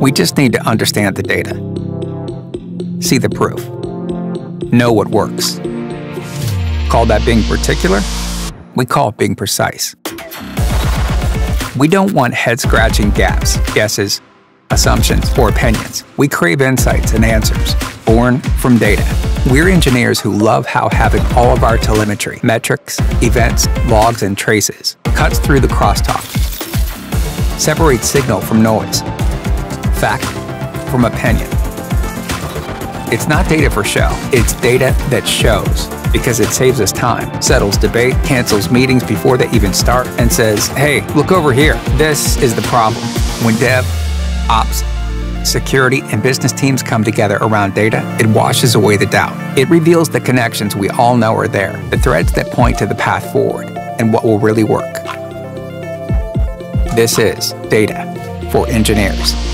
We just need to understand the data, see the proof, know what works. Call that being particular? We call it being precise. We don't want head scratching gaps, guesses, assumptions, or opinions. We crave insights and answers born from data. We're engineers who love how having all of our telemetry, metrics, events, logs, and traces cuts through the crosstalk, separates signal from noise, fact from opinion. It's not data for show, it's data that shows because it saves us time, settles debate, cancels meetings before they even start, and says, hey, look over here. This is the problem. When dev, ops, security, and business teams come together around data, it washes away the doubt. It reveals the connections we all know are there, the threads that point to the path forward, and what will really work. This is Data for Engineers.